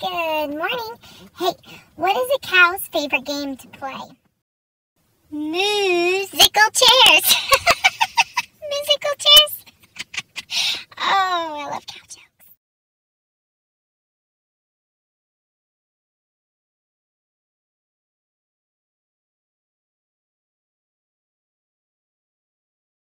Good morning. Hey, what is a cow's favorite game to play? Musical chairs. Musical chairs. Oh, I love cow jokes.